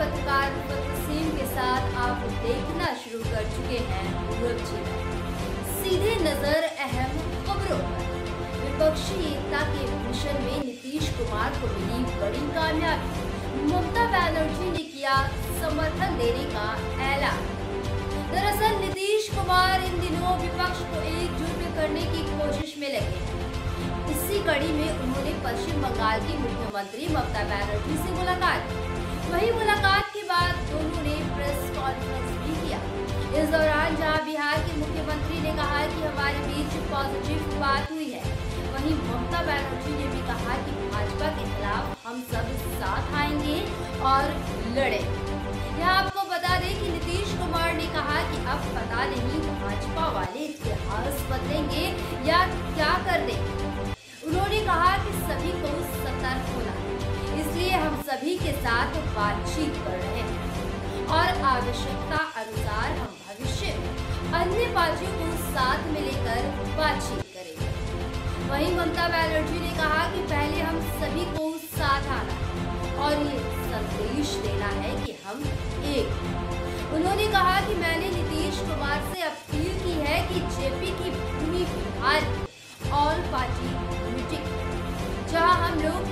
पत्रकार सिंह के साथ आप देखना शुरू कर चुके हैं सीधे नज़र अहम खबरों विपक्षी एकता के मिशन में नीतीश कुमार को मिली बड़ी कामयाबी। ममता बनर्जी ने किया समर्थन देने का ऐलान। दरअसल नीतीश कुमार इन दिनों विपक्ष को एकजुट करने की कोशिश में लगे इसी कड़ी में उन्होंने पश्चिम बंगाल की मुख्यमंत्री ममता बनर्जी से मुलाकात की। वही मुलाकात के बाद दोनों ने प्रेस कॉन्फ्रेंस भी किया। इस दौरान जहाँ बिहार के मुख्यमंत्री ने कहा कि हमारे बीच पॉजिटिव बात हुई है, वहीं ममता बनर्जी ने भी कहा कि भाजपा के खिलाफ हम सब साथ आएँगे और लड़े। यहाँ आपको बता दें कि नीतीश कुमार ने कहा कि अब पता नहीं भाजपा वाले इतिहास बदलेंगे या क्या कर देंगे। उन्होंने कहा कि सभी को सतर्क होना है। इसलिए हम सभी के साथ बातचीत कर रहे हैं और आवश्यकता अनुसार हम भविष्य में अन्य पार्टियों को साथ में लेकर बातचीत करेंगे। वहीं ममता बनर्जी ने कहा कि पहले हम सभी को साथ आना और ये संदेश देना है कि हम एक उन्होंने कहा कि मैंने नीतीश कुमार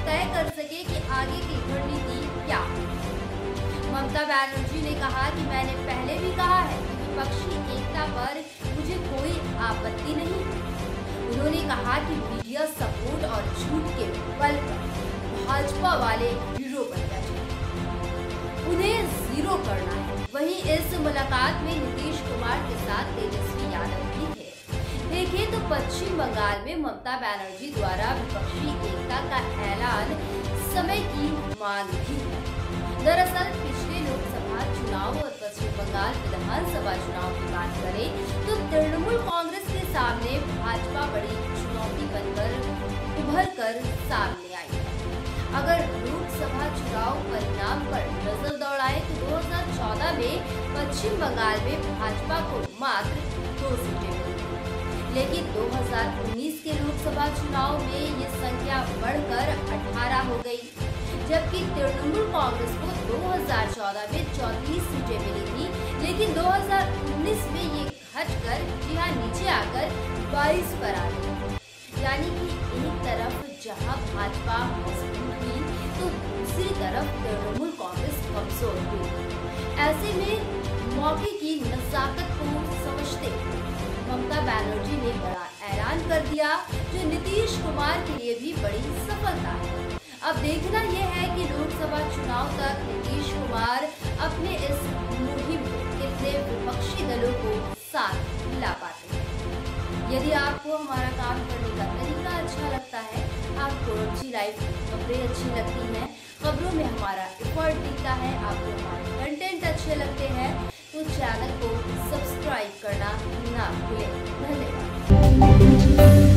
तय कर सके कि आगे की रणनीति क्या। ममता बनर्जी ने कहा कि मैंने पहले भी कहा है कि विपक्षी एकता पर मुझे कोई आपत्ति नहीं। उन्होंने कहा कि मीडिया सपोर्ट और झूठ के बल पर भाजपा वाले हीरो बन गए उन्हें ज़ीरो करना है। वहीं इस मुलाकात में नीतीश कुमार के साथ तेजस्वी यादव भी देखें तो पश्चिम बंगाल में ममता बनर्जी द्वारा विपक्षी एकता का ऐलान समय की मांग भी दरअसल, पिछले लोकसभा चुनाव और पश्चिम बंगाल विधानसभा चुनाव की बात करें तो तृणमूल कांग्रेस के सामने भाजपा बड़ी चुनौती बनकर उभर कर सामने आई। अगर लोकसभा चुनाव परिणाम पर नज़र दौड़ाए तो 2014 में पश्चिम बंगाल में भाजपा को मात्र लेकिन 2019 के लोकसभा चुनाव में ये संख्या बढ़कर 18 हो गई, जबकि तृणमूल कांग्रेस को 2014 में चौतीस सीटें मिली थी, लेकिन 2019 में ये घटकर यहाँ नीचे आकर 22 पर आ गई। यानी कि एक तरफ़ जहाँ भाजपा मज़बूत तो दूसरी तरफ़ तृणमूल कांग्रेस कमज़ोर हुई। ऐसे में मौके की नजाकत को समझते ममता बनर्जी ने बड़ा ऐलान कर दिया, जो नीतीश कुमार के लिए भी बड़ी सफलता है। अब देखना यह है कि लोकसभा चुनाव तक नीतीश कुमार अपने इस मुहिम कितने विपक्षी दलों को साथ ला पाते हैं। यदि आपको हमारा काम करने का तरीका अच्छा लगता है, आपको अच्छी लाइफ खबरें अच्छी लगती हैं, खबरों में हमारा एफर्ट दिखता है, आपको हमारे कंटेंट अच्छे लगते हैं तो चैनल को सब्सक्राइब करना ना भूलें धन्यवाद